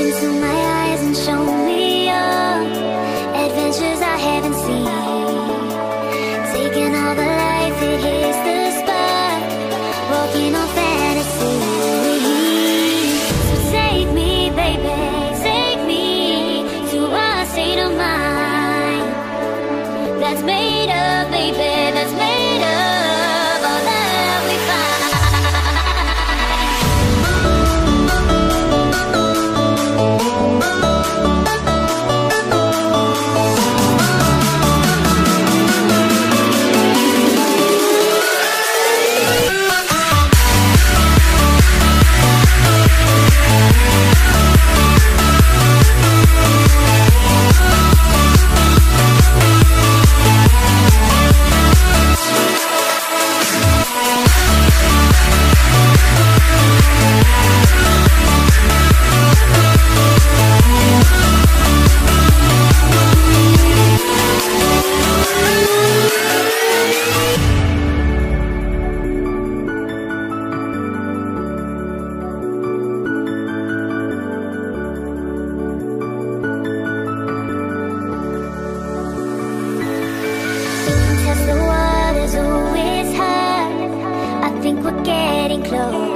into my eyes and show me close.